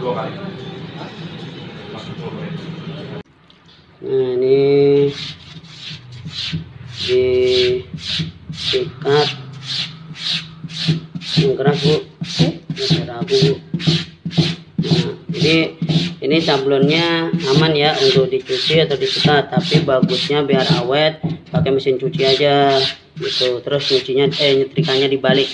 dua kali. Nah, ini disikat yang keras bu. Yang ragu bu. Nah, jadi ini sablonnya aman ya untuk dicuci atau disekat tapi bagusnya biar awet pakai mesin cuci aja gitu. Terus cucinya eh nyetrikannya dibalik.